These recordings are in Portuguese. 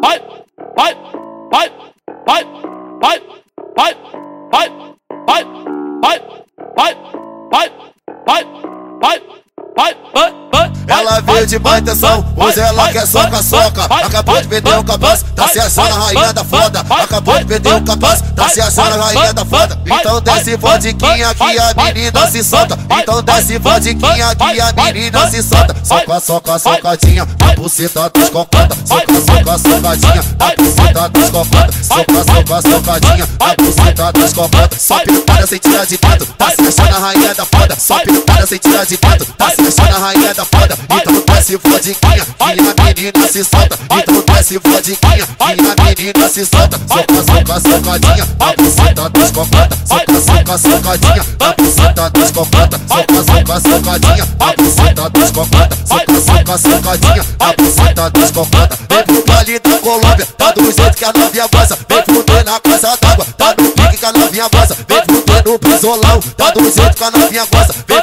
Bye. Ela veio de má intenção, hoje ela quer soca, soca Acabou de vender o capaz, tá se achando a rainha da foda. Acabou de vender o capaz, tá se achando a rainha da foda. Então desce vodiquinha que a menina se solta. Então desce vodiquinha que a menina se solta. Soca, soca, socadinha, a buceta descocada Soca, soca, socadinha, a buceta descocada Soca, soca, socadinha, a buceta descocada Só pitada sem tirar de dentro, tá se achando a rainha da foda. Só para sem tirar de dentro, tá se achando a rainha da foda. Então desce vodiquinha que a menina se solta. Então desce vodiquinha que a menina se solta. Soca, soca, socadinha, a buceta dos cocota. Soca, soca, socadinha, a buceta dos cocota. Soca, soca, socadinha, a buceta dos cocota. Soca, soca, socadinha, a buceta dos cocota. Vem pro baile da Colômbia, tá do jeito que a novinha gosta. Vem fuder na casa d'água, tá do pique que a novinha gosta. Vem fuder no brisolão, tá do jeito que a novinha gosta. Vem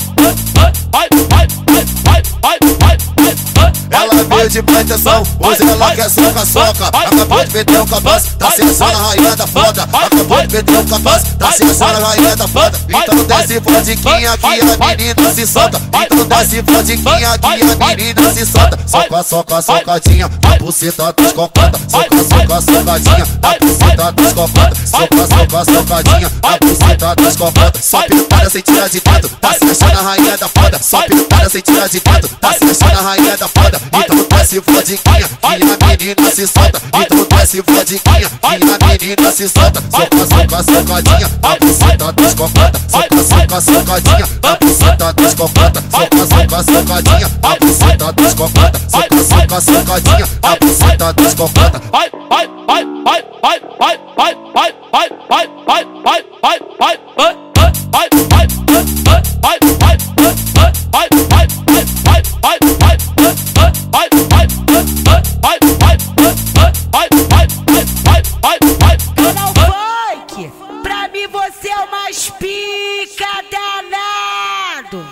Veio de má intenção, hoje ela quer soca-soca. Acabou de perder o capaz, tá se achando a rainha da foda. Acabou de perder o capaz, tá se achando a rainha da foda. Então desce vodiquinha que a menina se solta. Então desce vodiquinha que a menina se solta. Soca, soca, socadinha, a buceta dos cocota. Soca, soca, socadinha, a buceta dos cocota. Soca, soca, socadinha, a buceta dos cocota. Só pintada sem tirar de dentro, tá se achando a rainha da foda. Só pintada sem tirar de dentro, tá se achando a rainha da foda. Então desce vodiquinha que a menina se solta. Então desce vodiquinha que a menina se solta. Soca, soca, socadinha, a buceta dos cocota. Soca, soca, socadinha, a buceta dos cocota. Soca, soca, socadinha, a buceta dos cocota. Soca, soca, socadinha, a buceta dos cocota. vai, vai, vai, vai, vai, vai, vai, vai, vai, vai, vai, vai, vai, vai, Canal Funk, pra mim você é o mais pica danado.